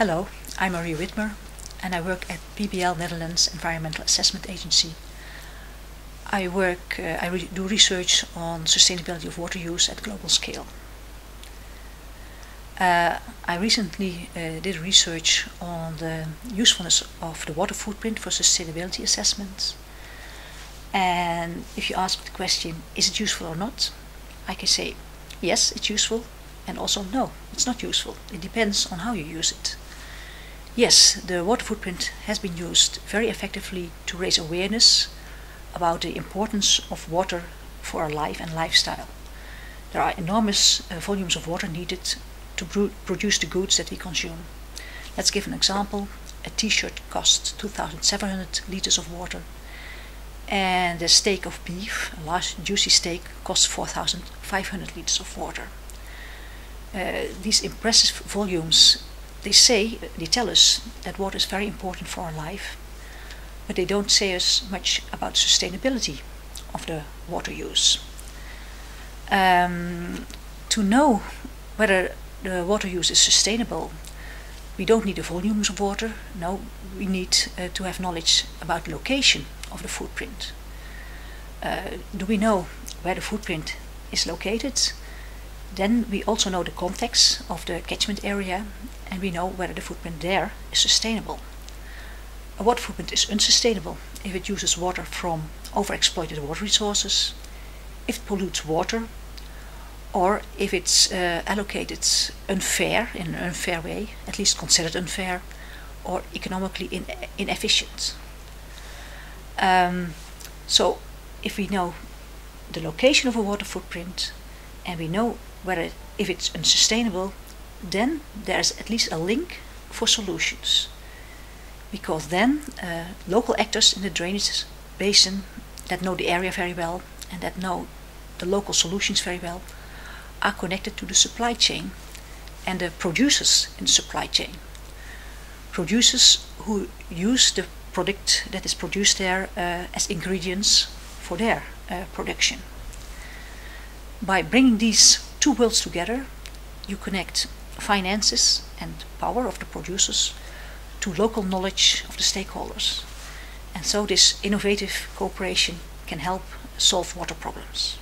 Hello, I'm Maria Witmer and I work at PBL Netherlands Environmental Assessment Agency. I work, uh, I re do research on sustainability of water use at global scale. Uh, I recently uh, did research on the usefulness of the water footprint for sustainability assessments. And if you ask the question, is it useful or not? I can say, yes, it's useful, and also no, it's not useful. It depends on how you use it. Yes, the water footprint has been used very effectively to raise awareness about the importance of water for our life and lifestyle. There are enormous uh, volumes of water needed to produce the goods that we consume. Let's give an example. A t-shirt costs 2,700 liters of water and a steak of beef, a large juicy steak, costs 4,500 liters of water. Uh, these impressive volumes, they say, they tell us that water is very important for our life, but they don't say us much about sustainability of the water use. Um, to know whether the water use is sustainable, we don't need the volumes of water. No, we need uh, to have knowledge about the location of the footprint. Uh, do we know where the footprint is located? Then we also know the context of the catchment area and we know whether the footprint there is sustainable. A water footprint is unsustainable if it uses water from overexploited water resources, if it pollutes water or if it's uh, allocated unfair in an unfair way, at least considered unfair, or economically in, inefficient. Um, so, if we know the location of a water footprint and we know whether if it's unsustainable, then there's at least a link for solutions. Because then uh, local actors in the drainage basin that know the area very well and that know the local solutions very well are connected to the supply chain and the producers in the supply chain. Producers who use the product that is produced there uh, as ingredients for their uh, production. By bringing these two worlds together, you connect finances and power of the producers to local knowledge of the stakeholders. And so this innovative cooperation can help solve water problems.